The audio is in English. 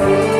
oh,